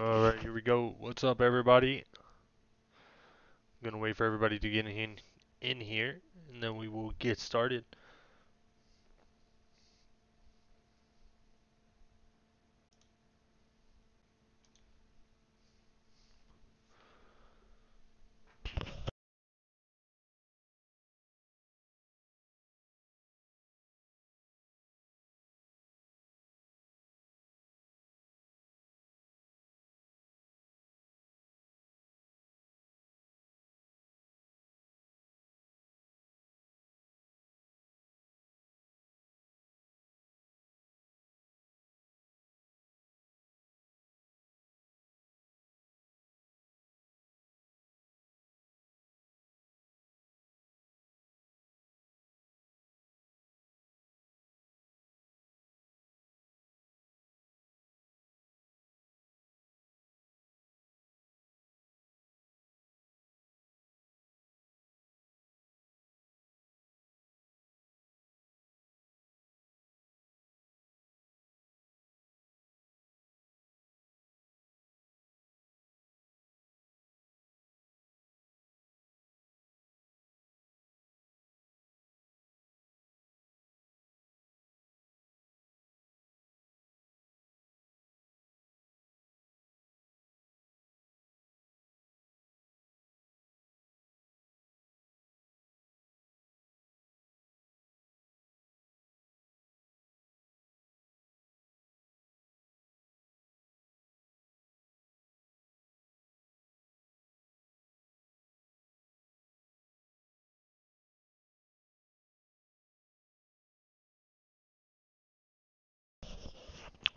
Alright, here we go. What's up, everybody? I'm gonna wait for everybody to get in, in here, and then we will get started.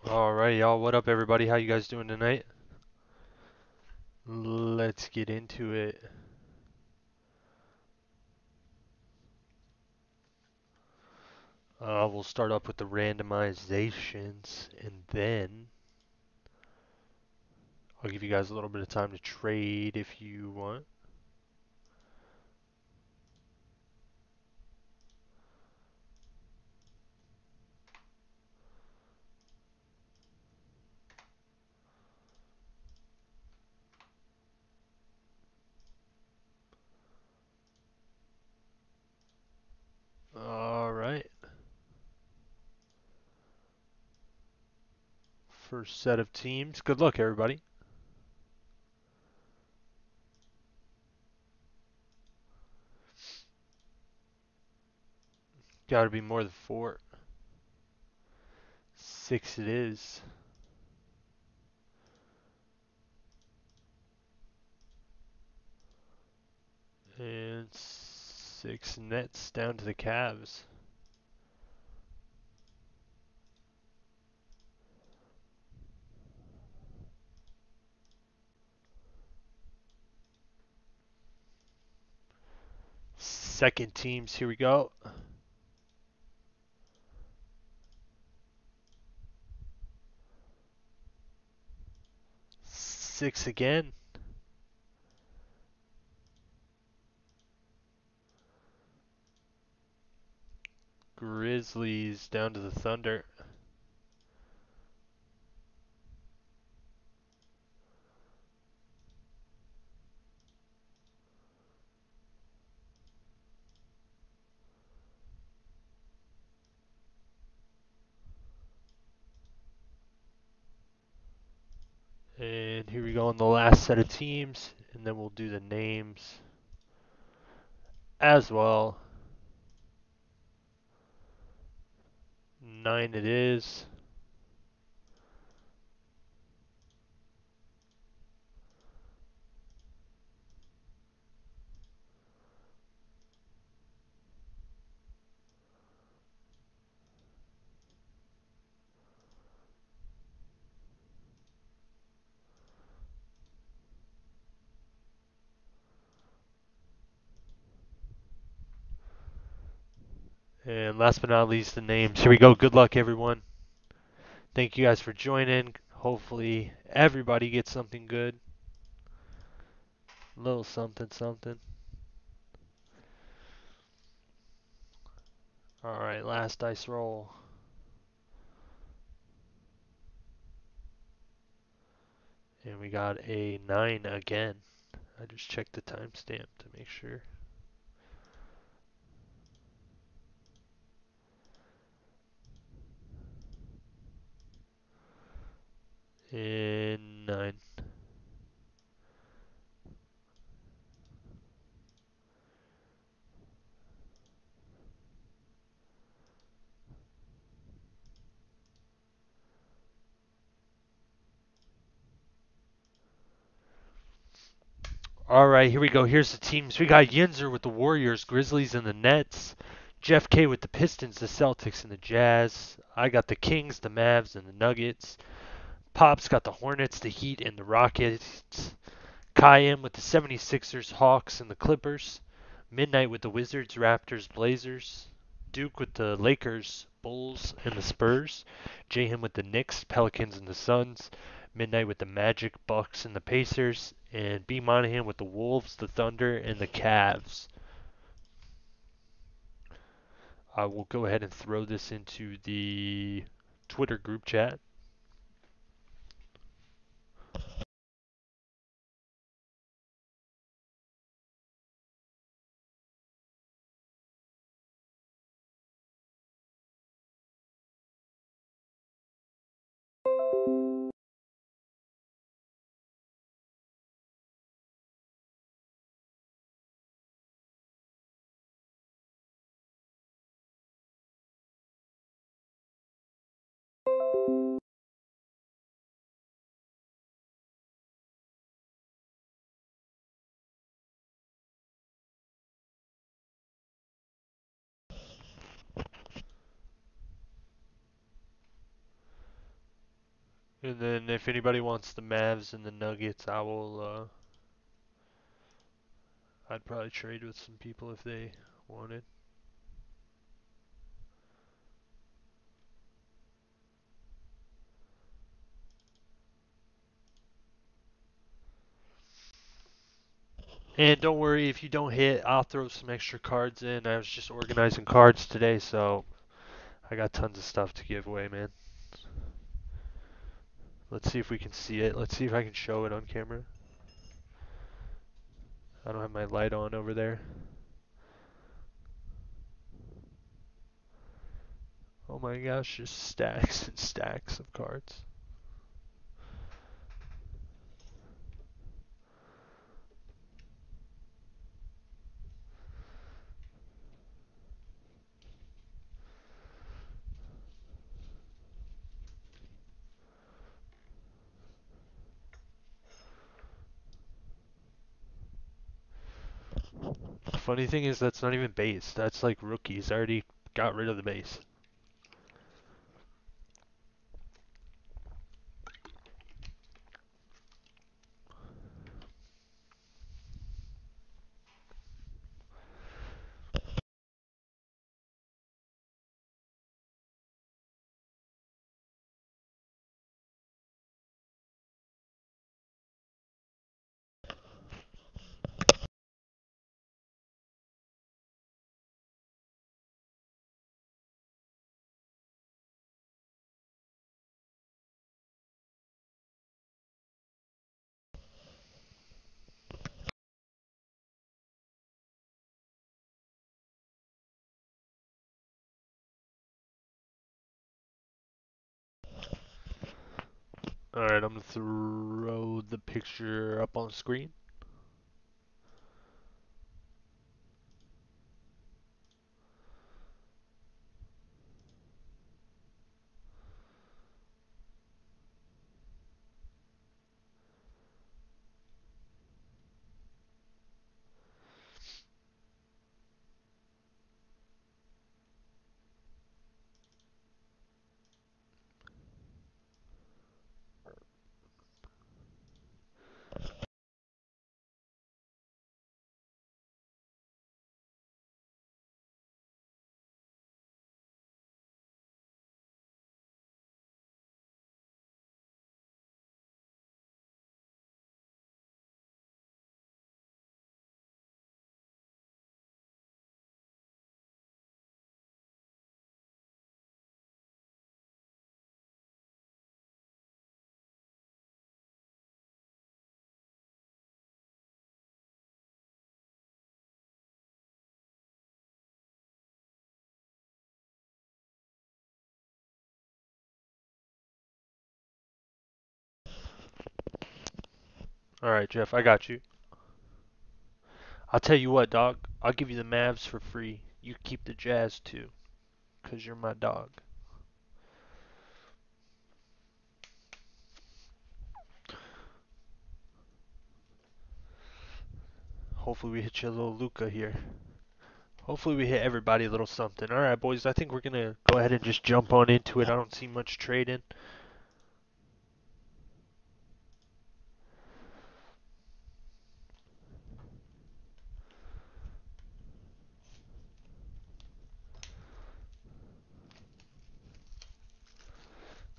Alright, y'all. What up, everybody? How you guys doing tonight? Let's get into it. Uh, we'll start up with the randomizations, and then I'll give you guys a little bit of time to trade if you want. Alright. First set of teams. Good luck, everybody. Gotta be more than four. Six it is. And six nets down to the Cavs. Second teams, here we go. Six again. Grizzlies down to the Thunder. And here we go on the last set of teams, and then we'll do the names as well. Nine it is. And last but not least, the names. Here we go. Good luck, everyone. Thank you guys for joining. Hopefully, everybody gets something good. A little something, something. Alright, last dice roll. And we got a 9 again. I just checked the timestamp to make sure. And 9. All right, here we go. Here's the teams. We got Yinzer with the Warriors, Grizzlies, and the Nets. Jeff K with the Pistons, the Celtics, and the Jazz. I got the Kings, the Mavs, and the Nuggets. Pop's got the Hornets, the Heat, and the Rockets. Kai with the 76ers, Hawks, and the Clippers. Midnight with the Wizards, Raptors, Blazers. Duke with the Lakers, Bulls, and the Spurs. Jayham with the Knicks, Pelicans, and the Suns. Midnight with the Magic, Bucks, and the Pacers. And B Monahan with the Wolves, the Thunder, and the Cavs. I will go ahead and throw this into the Twitter group chat. And then if anybody wants the Mavs and the Nuggets, I will uh I'd probably trade with some people if they wanted. And don't worry if you don't hit, I'll throw some extra cards in. I was just organizing cards today, so I got tons of stuff to give away, man. Let's see if we can see it. Let's see if I can show it on camera. I don't have my light on over there. Oh my gosh, just stacks and stacks of cards. Funny thing is that's not even base. That's like rookies. I already got rid of the base. Alright, I'm gonna throw the picture up on screen. Alright, Jeff, I got you. I'll tell you what, dog. I'll give you the Mavs for free. You keep the Jazz too. Because you're my dog. Hopefully we hit you a little Luka here. Hopefully we hit everybody a little something. Alright, boys, I think we're going to go ahead and just jump on into it. I don't see much trading.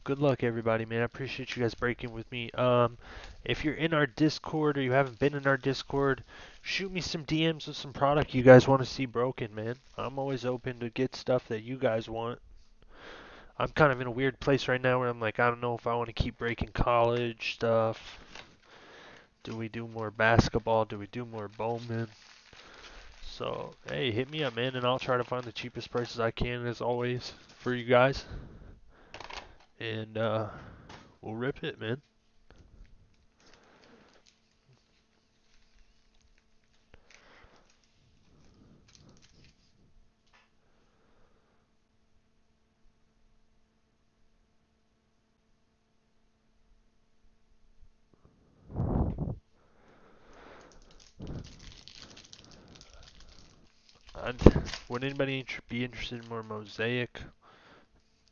Good luck everybody man. I appreciate you guys breaking with me. Um if you're in our discord or you haven't been in our discord shoot me some dms with some product you guys want to see broken man. I'm always open to get stuff that you guys want. I'm kind of in a weird place right now where i'm like i don't know if i want to keep breaking college stuff. Do we do more basketball? Do we do more bowman so hey hit me up man and i'll try to find the cheapest prices i can as always for you guys and uh, we'll rip it, man. Would anybody be interested in more mosaic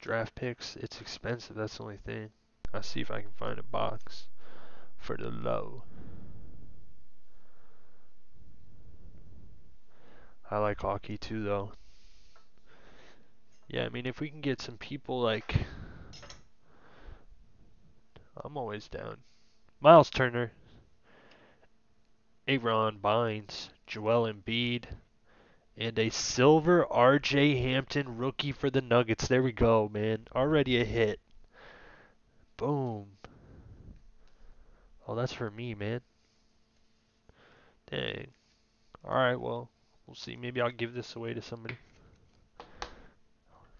draft picks? It's expensive, that's the only thing. I'll see if I can find a box for the low. I like hockey too, though. Yeah, I mean, if we can get some people like. I'm always down. Miles Turner, Aron Baynes, Joel Embiid, and a silver RJ Hampton rookie for the Nuggets. There we go, man. Already a hit. Boom. Oh, that's for me, man. Dang. Alright, well, we'll see. Maybe I'll give this away to somebody.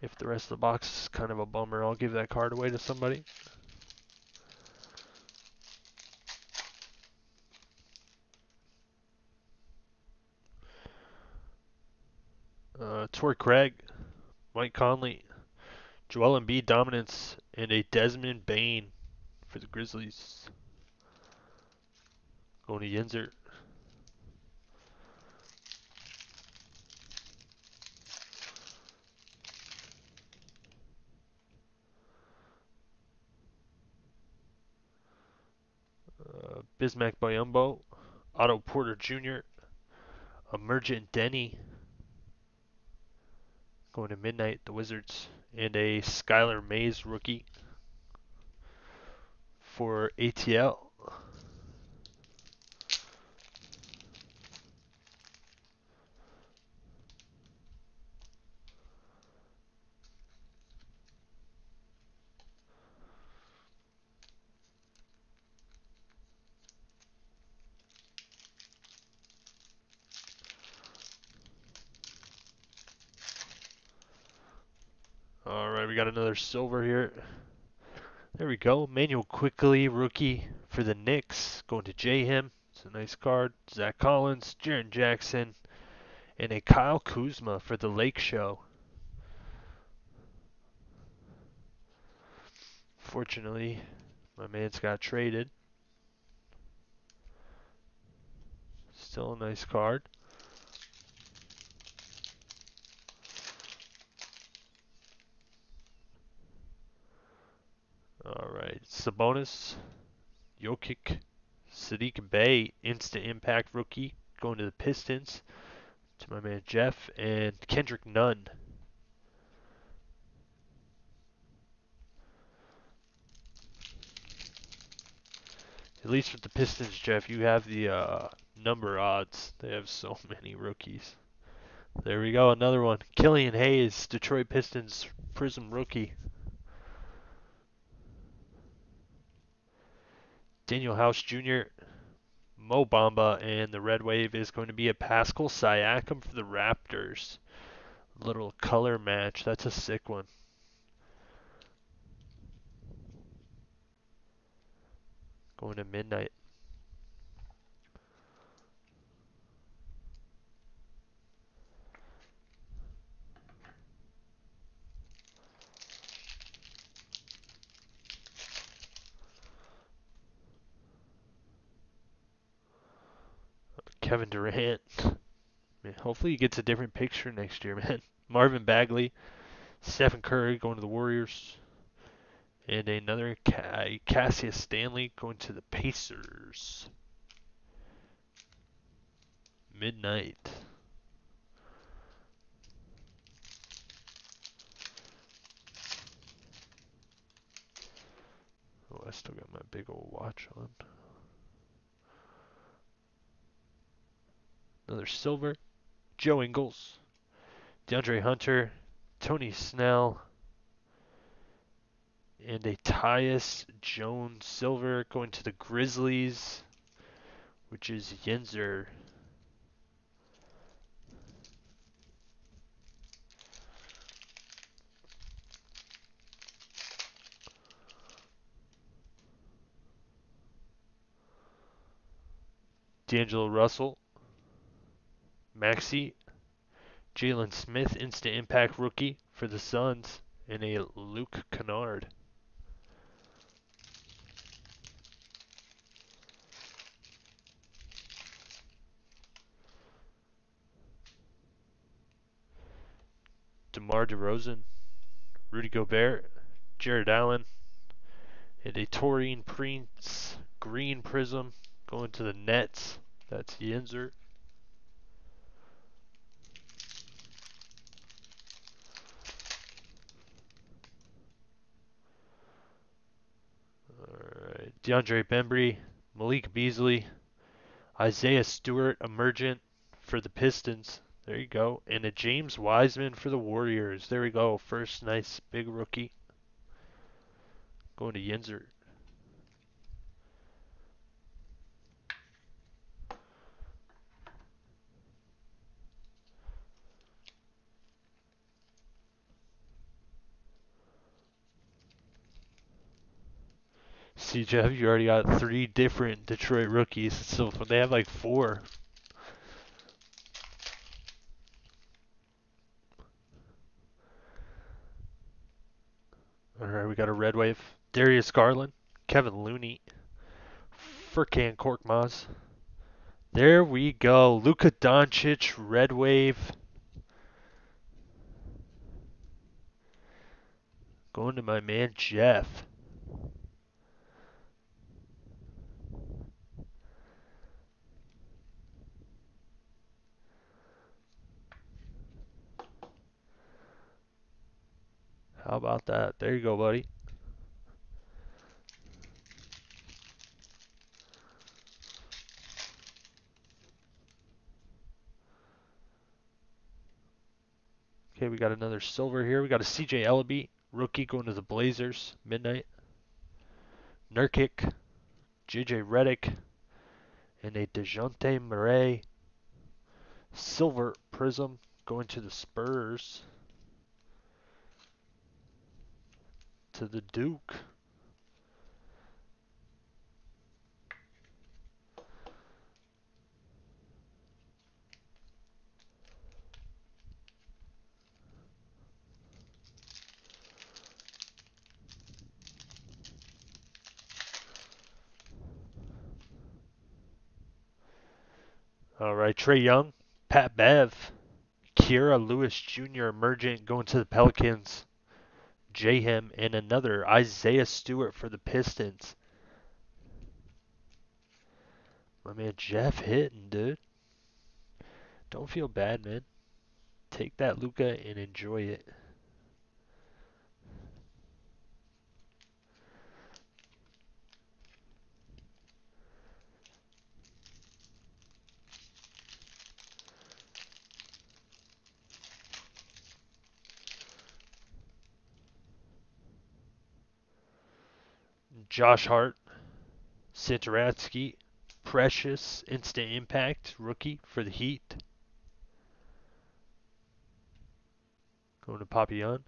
If the rest of the box is kind of a bummer, I'll give that card away to somebody. Uh, Torrey Craig, Mike Conley, Joel Embiid dominance, and a Desmond Bane for the Grizzlies. Going to Yinzer. Uh, Bismack Biyombo, Otto Porter Jr., Emergent Deni, Going to midnight, the Wizards, and a Skylar Mays rookie for ATL. Alright, we got another silver here. There we go. Immanuel Quickley, rookie for the Knicks. Going to J-Him. It's a nice card. Zach Collins, Jaren Jackson, and a Kyle Kuzma for the Lake Show. Fortunately, my man's got traded. Still a nice card. All right, Sabonis, Jokic, Saddiq Bey, instant impact rookie, going to the Pistons. To my man Jeff and Kendrick Nunn. At least with the Pistons, Jeff, you have the uh, number odds. They have so many rookies. There we go, another one. Killian Hayes, Detroit Pistons Prizm rookie. Danuel House Jr., Mo Bamba, and the red wave is going to be a Pascal Siakam for the Raptors. Little color match. That's a sick one. Going to midnight. Kevin Durant. Man, hopefully he gets a different picture next year, man. Marvin Bagley, Stephen Curry going to the Warriors, and another Cassius Stanley going to the Pacers. Midnight. Oh, I still got my big old watch on. Another silver. Joe Ingles. DeAndre Hunter. Tony Snell. And a Tyus Jones silver going to the Grizzlies, which is Yinzer. D'Angelo Russell, Maxey, Jalen Smith, instant impact rookie for the Suns, and a Luke Kennard. DeMar DeRozan, Rudy Gobert, Jarrett Allen, and a Taurean Prince green Prizm going to the Nets. That's Yinzer. DeAndre Bembry, Malik Beasley, Isaiah Stewart, emergent for the Pistons. There you go. And a James Wiseman for the Warriors. There we go. First nice big rookie. Going to Yinzer. See, Jeff, you already got three different Detroit rookies. So they have like four. Alright, we got a red wave. Darius Garland, Kevin Looney, Furkan Korkmaz. There we go. Luka Doncic, red wave. Going to my man Jeff. How about that? There you go, buddy. Okay, we got another silver here. We got a CJ Elleby, rookie going to the Blazers, midnight. Nurkic, JJ Redick, and a Dejounte Murray silver Prizm going to the Spurs. To the Duke. All right, Trae Young, Pat Bev, Kira Lewis Jr. emergent going to the Pelicans. Jahem, and another Isaiah Stewart for the Pistons. My man Jeff hitting, dude. Don't feel bad, man. Take that Luka, and enjoy it. Josh Hart, Satoransky, Precious, Instant Impact, rookie for the Heat. Going to Papillon.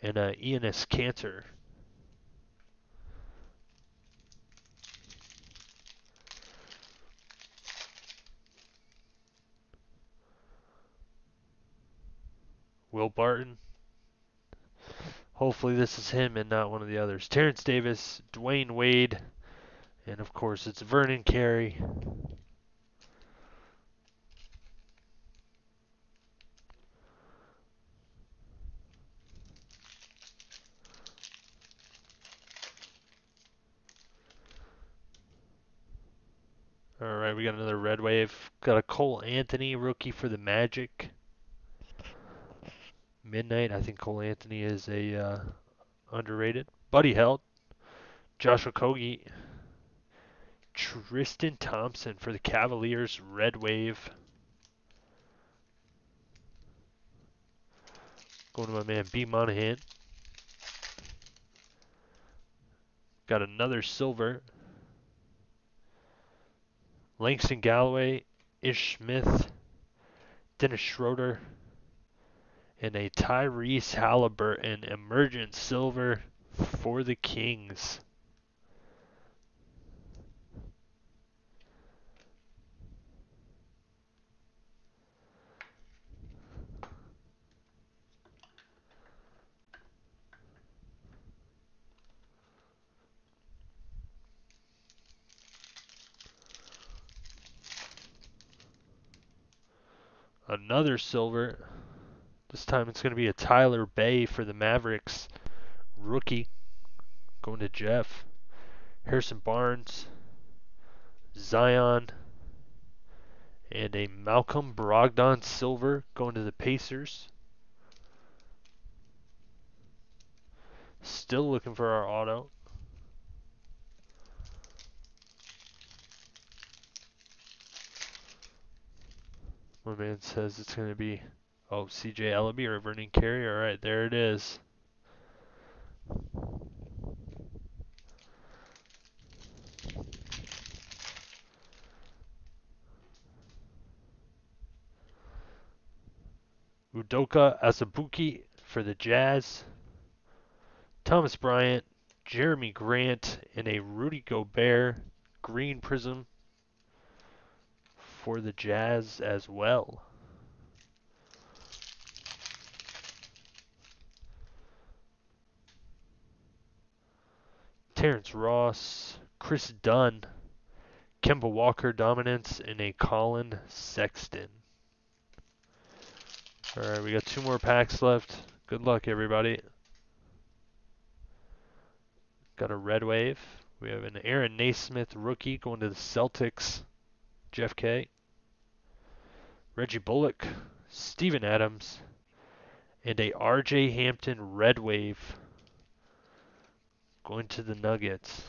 And uh, Enes Kanter. Will Barton, Hopefully, this is him and not one of the others. Terrence Davis, Dwyane Wade, and of course, it's Vernon Carey. All right, we got another red wave. Got a Cole Anthony rookie for the Magic. Midnight. I think Cole Anthony is a uh, underrated. Buddy Hield. Josh Okogie. Tristan Thompson for the Cavaliers. Red wave. Going to my man B Monahan. Got another silver. Langston Galloway, Ish Smith, Dennis Schroeder, and a Tyrese Halliburton emergent silver for the Kings. Another silver. This time it's going to be a Tyler Bey for the Mavericks. Rookie. Going to Jeff. Harrison Barnes. Zion. And a Malcolm Brogdon silver going to the Pacers. Still looking for our auto. My man says it's going to be, oh, CJ Elleby or Vernon Carey. All right, there it is. Udoka Azubuike for the Jazz. Thomas Bryant, Jerami Grant, and a Rudy Gobert green Prizm for the Jazz as well. Terrence Ross, Kris Dunn, Kemba Walker dominance, and a Collin Sexton. Alright, we got two more packs left. Good luck, everybody. Got a red wave. We have an Aaron Nesmith rookie going to the Celtics. Jeff K. Reggie Bullock, Steven Adams, and a RJ Hampton red wave going to the Nuggets.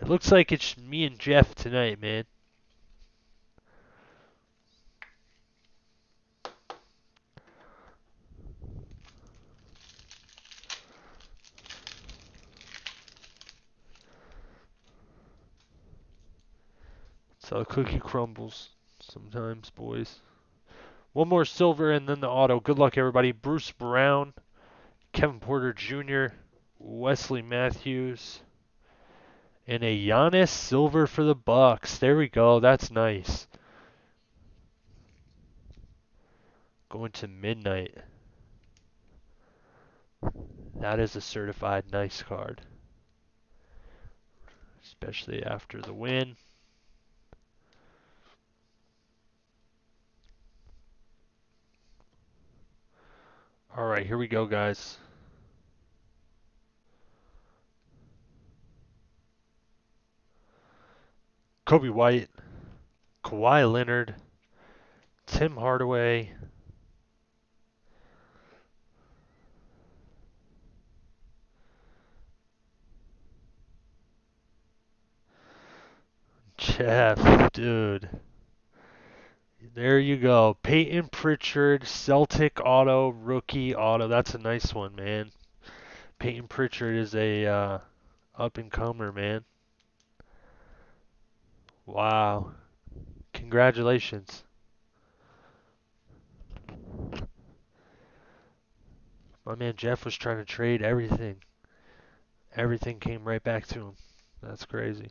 It looks like it's me and Jeff tonight, man. So cookie crumbles sometimes, boys. One more silver and then the auto. Good luck, everybody. Bruce Brown, Kevin Porter Jr., Wesley Matthews, and a Giannis silver for the Bucks. There we go. That's nice. Going to midnight. That is a certified nice card. Especially after the win. All right, here we go, guys. Coby White, Kawhi Leonard, Tim Hardaway, Jeff, dude. There you go. Peyton Pritchard, Celtic auto, rookie auto. That's a nice one, man. Peyton Pritchard is a uh, up and comer, man. Wow. Congratulations. My man Jeff was trying to trade everything. Everything came right back to him. That's crazy.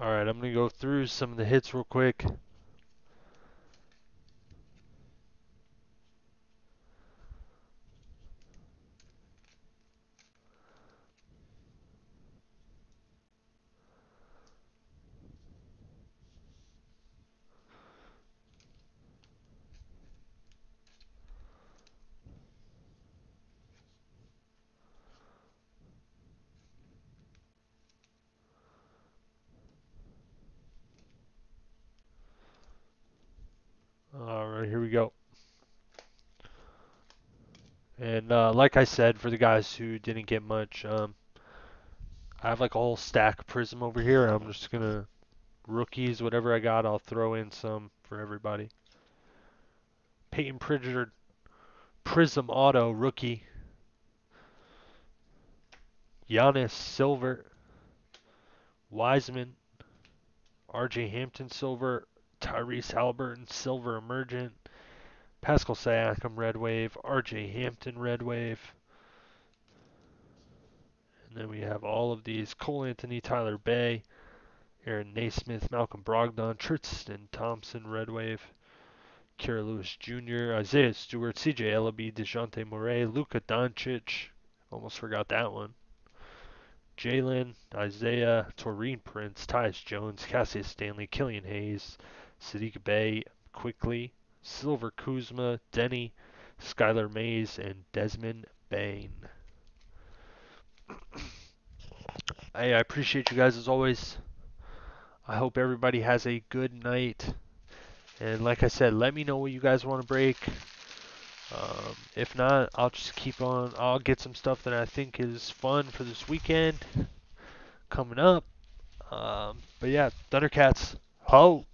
Alright, I'm going to go through some of the hits real quick. we go. And uh, like I said, for the guys who didn't get much, um, I have like a whole stack of Prizm over here. I'm just gonna rookies, whatever I got, I'll throw in some for everybody. Peyton Pritchard, Prizm Auto rookie. Giannis Silver, Wiseman, R.J. Hampton Silver, Tyrese Halliburton Silver Emergent, Pascal Siakam Red Wave, R.J. Hampton Red Wave. And then we have all of these Cole Anthony, Tyler Bey, Aaron Nesmith, Malcolm Brogdon, Tristan Thompson Red Wave, Kira Lewis Jr., Isaiah Stewart, CJ Elleby, Dejounte Murray, Luka Doncic. Almost forgot that one. Jalen, Isaiah, Taurean Prince, Tyus Jones, Cassius Stanley, Killian Hayes, Saddiq Bey, Quickley, Silver Kuzma, Deni, Skylar Mays, and Desmond Bane. I appreciate you guys as always. I hope everybody has a good night. And like I said, let me know what you guys want to break. Um, if not, I'll just keep on. I'll get some stuff that I think is fun for this weekend coming up. Um, but yeah, Thundercats, ho!